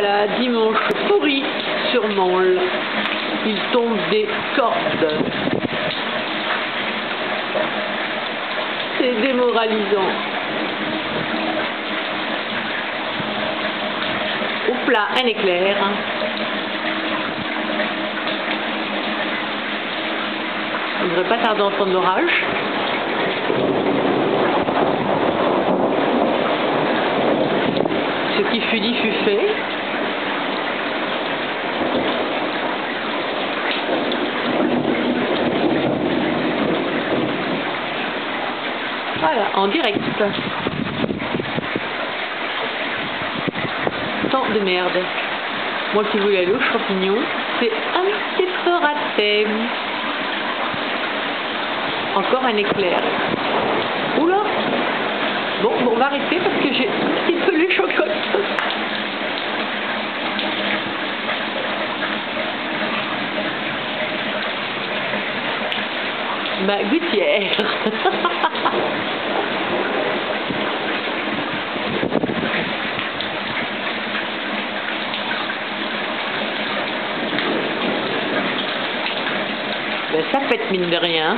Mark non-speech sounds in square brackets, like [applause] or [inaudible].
voilà, dimanche pourri sur Manle. Il tombe des cordes. C'est démoralisant. Au plat, un éclair. On ne devrait pas tarder à entendre l'orage. Ce qui fut dit fut fait. Voilà, en direct. Tant de merde. Moi qui voulais aller au champignon, c'est un petit peu raté. Encore un éclair. Oula Bon, bon, on va arrêter parce que j'ai un petit peu les chocottes. Ma gouttière. [laughs] ben, ça fait mine de rien.